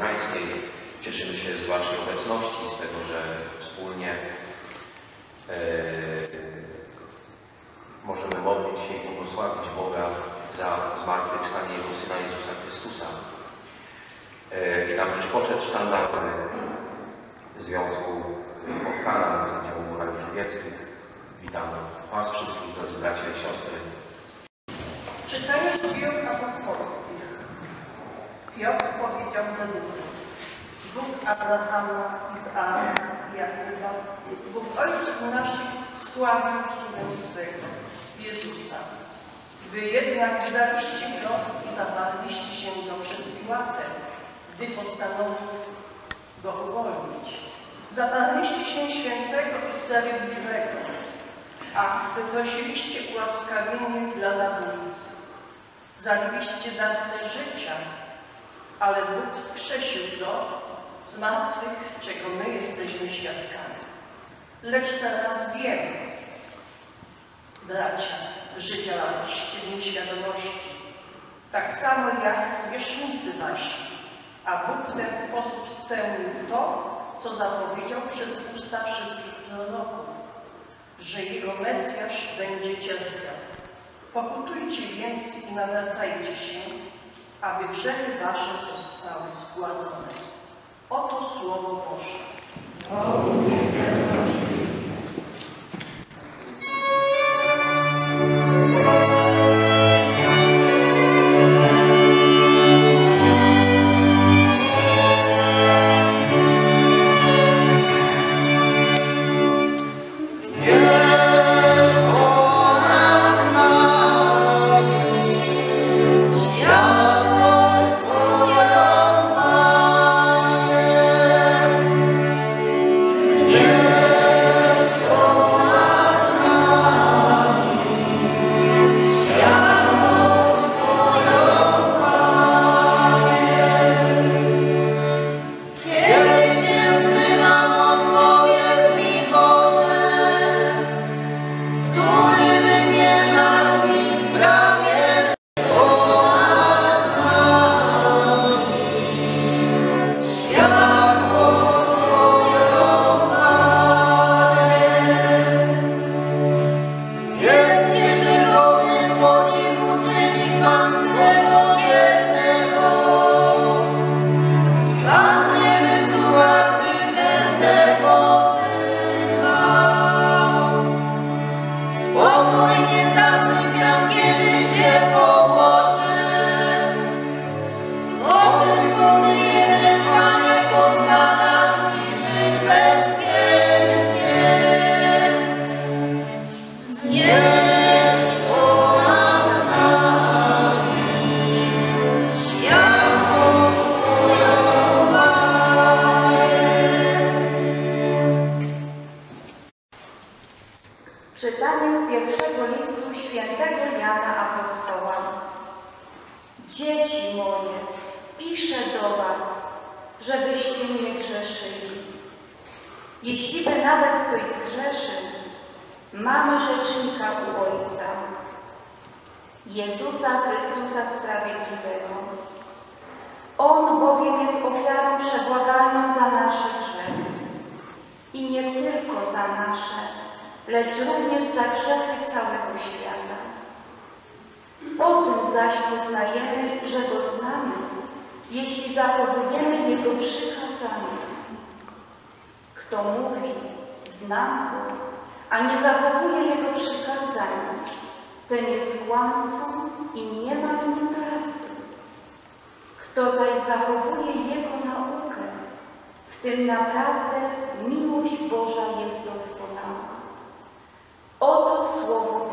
Murańskiej. Cieszymy się z Waszej obecności i z tego, że wspólnie e, możemy modlić się i błogosławić Boga za zmartwychwstanie Jego Syna Jezusa Chrystusa. E, Witam też poczet sztandarny Związku do ludzi, Bóg Abrahama, Izraela i Jakuba, Bóg ojców naszych sławił sługę swego, Jezusa. Wy jednak wydaliście go i zawarliście się go przed Piłatem, gdy postanowił go uwolnić. Zawarliście się świętego i sprawiedliwego, a wyprosiliście ułaskawienie dla zabójcy. Zabiliście dawcę życia, ale Bóg wskrzesił go z martwych, czego my jesteśmy świadkami. Lecz teraz wiemy, bracia, że działaliście w nieświadomości, tak samo jak zwierzchnicy wasi, a Bóg w ten sposób spełnił to, co zapowiedział przez usta wszystkich proroków, że Jego Mesjasz będzie cierpiał. Pokutujcie więc i nawracajcie się, aby grzechy wasze zostały zgładzone. Oto Słowo Boże. Kiedy Jezusa Chrystusa Sprawiedliwego. On bowiem jest ofiarą przebłagalną za nasze grzechy. I nie tylko za nasze, lecz również za grzechy całego świata. Po tym zaś poznajemy, że go znamy, jeśli zachowujemy Jego przykazania. Kto mówi, znam go, a nie zachowuje ten jest kłamcą i nie ma w nim prawdy. Kto zaś zachowuje Jego naukę, w tym naprawdę miłość Boża jest doskonała. Oto słowo